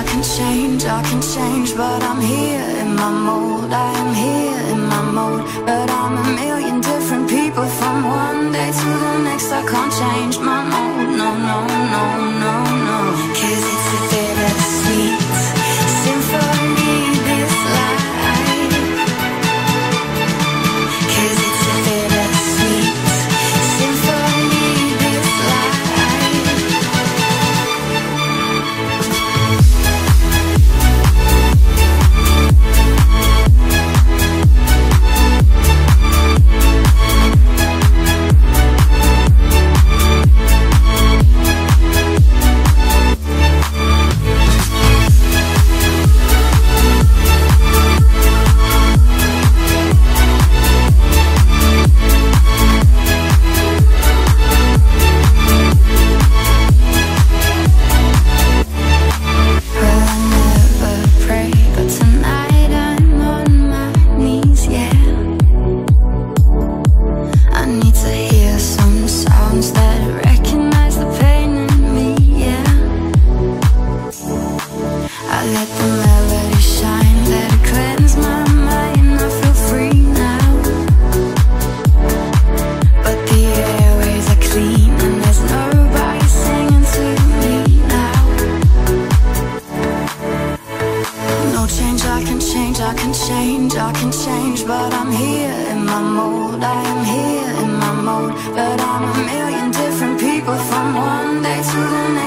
I can change, I can change, but I'm here in my mold. I am here in my mold, but I'm a million different people from one day to the next. I can't change my change, I can change, I can change, I can change But I'm here in my mold, I am here in my mold But I'm a million different people from one day to the next.